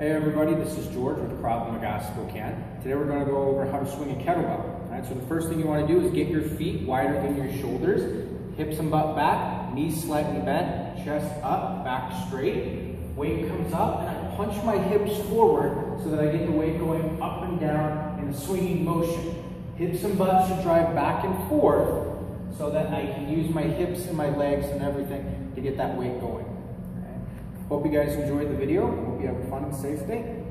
Hey everybody, this is George with Krav Maga Spokane. Today we're going to go over how to swing a kettlebell. All right, so the first thing you want to do is get your feet wider than your shoulders, hips and butt back, knees slightly bent, chest up, back straight. Weight comes up and I punch my hips forward so that I get the weight going up and down in a swinging motion. Hips and butts should drive back and forth so that I can use my hips and my legs and everything to get that weight going. Hope you guys enjoyed the video. Hope you have a fun and safe day.